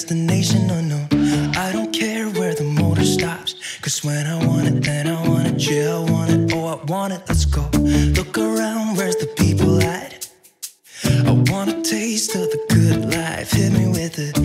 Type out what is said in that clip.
destination unknown. I don't care where the motor stops. Cause when I want it, then I want it. Yeah, I want it. Oh, I want it. Let's go. Look around, where's the people at? I want a taste of the good life. Hit me with it.